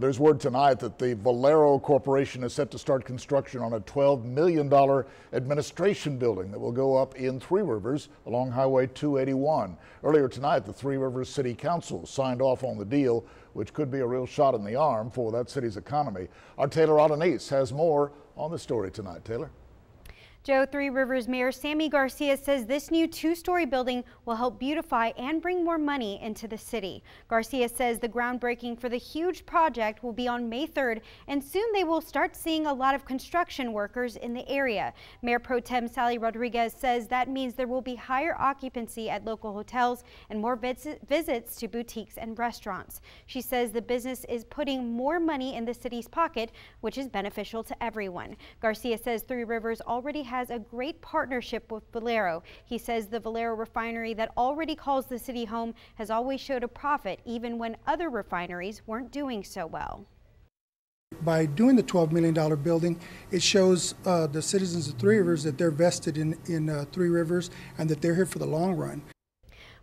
There's word tonight that the Valero Corporation is set to start construction on a $12 million administration building that will go up in Three Rivers along Highway 281. Earlier tonight, the Three Rivers City Council signed off on the deal, which could be a real shot in the arm for that city's economy. Our Taylor Adonis has more on the story tonight. Taylor? Joe Three Rivers Mayor Sammy Garcia says this new two-story building will help beautify and bring more money into the city. Garcia says the groundbreaking for the huge project will be on May 3rd, and soon they will start seeing a lot of construction workers in the area. Mayor Pro Tem Sally Rodriguez says that means there will be higher occupancy at local hotels and more vis visits to boutiques and restaurants. She says the business is putting more money in the city's pocket, which is beneficial to everyone. Garcia says Three Rivers already has a great partnership with Valero. He says the Valero refinery that already calls the city home has always showed a profit even when other refineries weren't doing so well. By doing the $12 million building, it shows uh, the citizens of Three Rivers that they're vested in, in uh, Three Rivers and that they're here for the long run.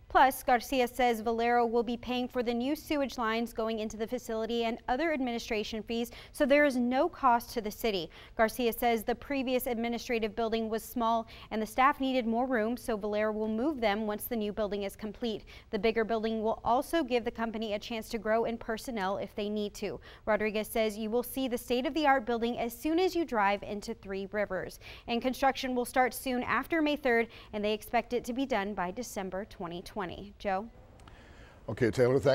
Plus, Garcia says Valero will be paying for the new sewage lines going into the facility and other administration fees, so there is no cost to the city. Garcia says the previous administrative building was small and the staff needed more room, so Valero will move them once the new building is complete. The bigger building will also give the company a chance to grow in personnel if they need to. Rodriguez says you will see the state-of-the-art building as soon as you drive into Three Rivers. And construction will start soon after May 3rd, and they expect it to be done by December 2020. Joe? Okay, Taylor, thank